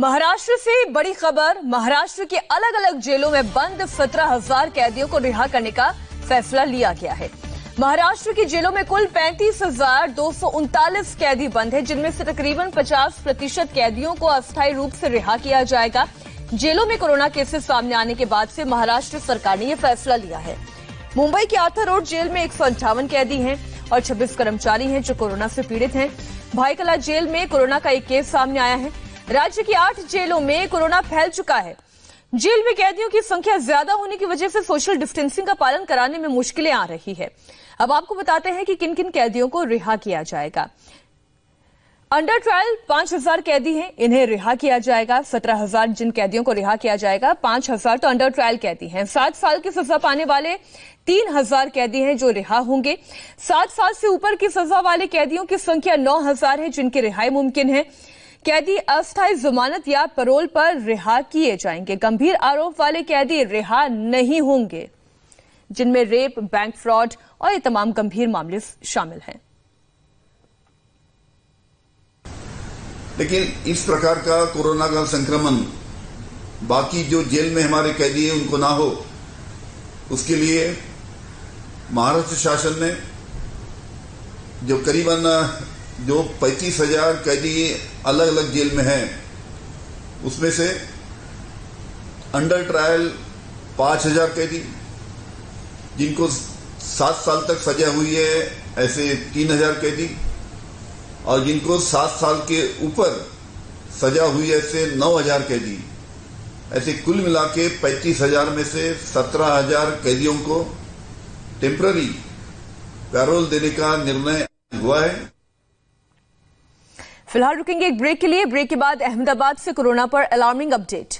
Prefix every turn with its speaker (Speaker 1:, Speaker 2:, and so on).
Speaker 1: महाराष्ट्र से बड़ी खबर, महाराष्ट्र के अलग अलग जेलों में बंद सत्रह हज़ार कैदियों को रिहा करने का फैसला लिया गया है। महाराष्ट्र की जेलों में कुल पैंतीस हज़ार दो सौ उनतालीस कैदी बंद है, जिनमें से तकरीबन 50 प्रतिशत कैदियों को अस्थायी रूप से रिहा किया जाएगा। जेलों में कोरोना केसेस सामने आने के बाद से महाराष्ट्र सरकार ने यह फैसला लिया है। मुंबई के आथा रोड जेल में एक कैदी हैं और 26 कर्मचारी हैं जो कोरोना से पीड़ित हैं। भाईकला जेल में कोरोना का एक केस सामने आया है। राज्य की आठ जेलों में कोरोना फैल चुका है। जेल में कैदियों की संख्या ज़्यादा होने की वजह से सोशल डिस्टेंसिंग का पालन कराने में मुश्किलें आ रही है। अब आपको बताते हैं कि किन किन कैदियों को रिहा किया जाएगा। अंडर ट्रायल पाँच हज़ार कैदी हैं, इन्हें रिहा किया जाएगा। सत्रह हज़ार जिन कैदियों को रिहा किया जाएगा, पाँच हज़ार तो अंडर ट्रायल कैदी हैं। सात साल की सजा पाने वाले तीन हज़ार कैदी हैं जो रिहा होंगे। सात साल से ऊपर की सजा वाले कैदियों की संख्या नौ हज़ार है, जिनकी रिहाई मुमकिन है। कैदी अस्थायी जमानत या परोल पर रिहा किए जाएँगे। गंभीर आरोप वाले कैदी रिहा नहीं होंगे, जिनमें रेप बैंक फ्रॉड और ये तमाम गंभीर मामले शामिल हैं।
Speaker 2: लेकिन इस प्रकार का कोरोना का संक्रमण बाकी जो जेल में हमारे कैदी हैं, उनको ना हो, उसके लिए महाराष्ट्र शासन ने जो करीबन जो पैंतीस हज़ार कैदी अलग अलग जेल में हैं, उसमें से अंडर ट्रायल पाँच हज़ार कैदी, जिनको सात साल तक सजा हुई है, ऐसे तीन हज़ार कैदी, और जिनको सात साल के ऊपर सजा हुई ऐसे नौ हज़ार कैदी। ऐसे कुल मिला के पैंतीस हज़ार में से सत्रह हज़ार कैदियों को टेम्पररी पैरोल देने का निर्णय हुआ है।
Speaker 1: फ़िलहाल रुकेंगे एक ब्रेक के लिए। ब्रेक के बाद अहमदाबाद से कोरोना पर अलार्मिंग अपडेट